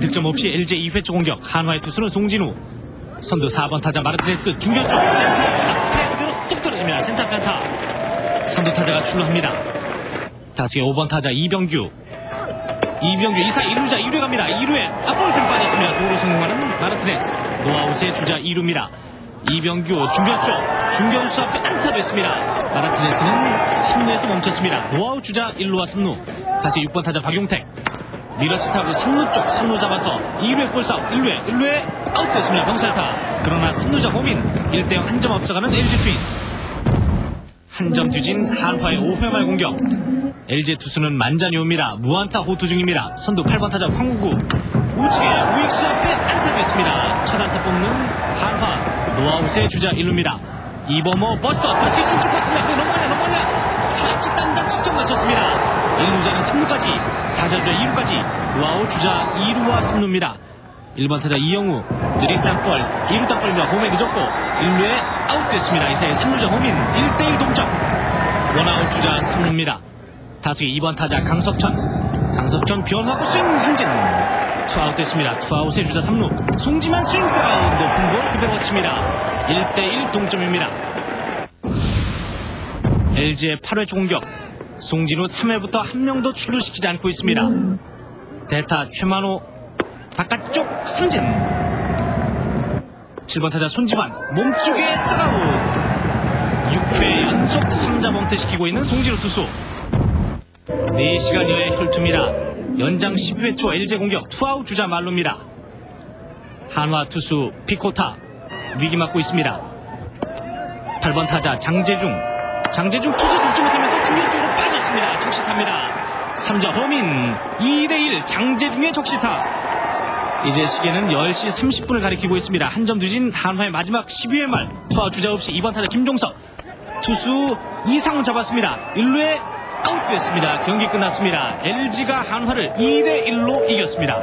득점 없이 LG 2회 초 공격. 한화의 투수는 송진우. 선두 4번 타자 마르티네스 중견 쪽 센터 앞에 그대로 뚝 떨어집니다. 센터 편타 선두 타자가 출루합니다. 다시 5번 타자 이병규. 이병규 이사 1루자 2루에 갑니다. 2루에 앞볼 등 빠졌습니다 도루 성공하는 마르티네스. 노아웃의 주자 2루입니다. 이병규 중견 쪽 중견수 앞에 안타됐습니다. 마르티네스는 3루에서 멈췄습니다. 노아웃 주자 1루와 3루. 다시 6번 타자 박용택 타고 3루 쪽 3루 잡아서 2루에 포스아웃 1루에 1루에 아웃됐습니다. 병살타. 그러나 3루자 홈인 1대0 한 점 앞서가는 LG 트윈스. 한 점 뒤진 한화의 5회 말 공격. LG 투수는 만자니오입니다. 무안타 호투 중입니다. 선두 8번 타자 황우구. 우측에 우익수 앞에 안타됐습니다. 첫 안타 뽑는 한화. 노아웃의 주자 1루입니다. 이범호 버스터 다시 쭉쭉 뻗습니다. 넘어가냐 넘어가냐 좌측 담장 직접 맞췄습니다 1루자는 3루까지 타자 주자 2루까지 노아웃 주자 2루와 3루입니다. 1번 타자 이영우 느린 땅볼 2루 땅볼입니다. 홈에 늦었고 1루에 아웃됐습니다. 이제 3루자 홈인 1대1 동점. 원아웃 주자 3루입니다. 다시 2번 타자 강석천. 강석천 변화구 스윙 삼진. 투아웃 됐습니다. 투아웃의 주자 3루. 송지만 스윙 스타일 높은 볼 그대로 칩니다. 1대1 동점입니다. LG의 8회 초 공격 송진우 3회부터 한 명도 출루시키지 않고 있습니다. 대타 최만호 바깥쪽 삼진. 7번 타자 손지환 몸쪽에 스트럭아웃 6회 연속 3자 범퇴시키고 있는 송진우 투수. 4시간여의 혈투입니다. 연장 10회 초 LG 공격 투아웃 주자 만루입니다. 한화 투수 피코타 위기 맞고 있습니다. 8번 타자 장재중. 장재중 투수 잡지 못하면서 중견 쪽으로 빠졌 적시타입니다 3자 허민 2대1 장재중의 적시타 이제 시계는 10시 30분을 가리키고 있습니다. 한 점 뒤진 한화의 마지막 12회 말 투아 주자 없이 2번 타자 김종석 투수 이상훈 잡았습니다. 1루에 아웃됐습니다. 경기 끝났습니다. LG가 한화를 2대1로 이겼습니다.